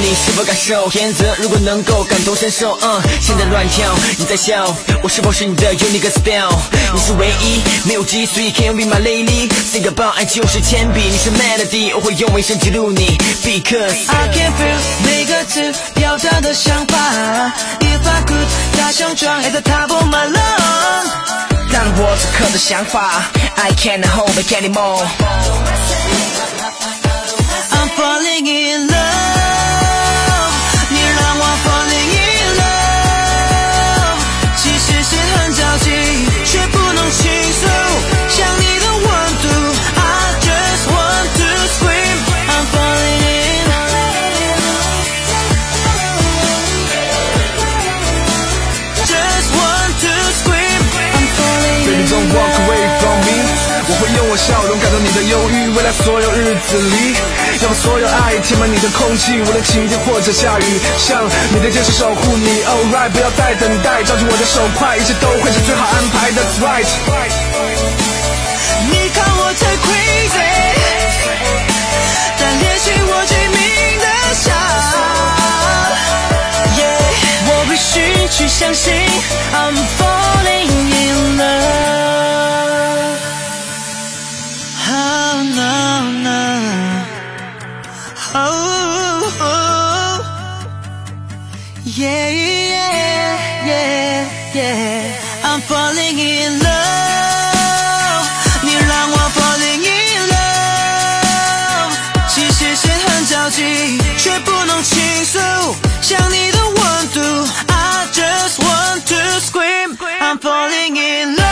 你是否感受？天择如果能够感同身受，嗯，现在乱跳，你在笑，我是否是你的 unique style？你是唯一，没有 g 所以，Can you be my lady？Think about 爱就是铅笔，你是 melody，我会用一生记录你，Because I can feel 每个字表达的想法。If I could，大象撞爱的 top of my lungs。但我此刻的想法，I can't hold back anymore。I'm falling in 我笑容感动你的忧郁，未来所有日子里，要把所有爱填满你的空气，无论晴天或者下雨，像你的坚持守护你。Alright，不要再等待，抓住我的手快，一切都会是最好安排。的。That's right。你看我太 crazy，但练习我致命的伤。Yeah，我必须去相信 Yeah, yeah, yeah, yeah. I'm falling in love，你让我 falling in love。其实是很着急，却不能倾诉。想你的温度，I just want to scream。I'm falling in love。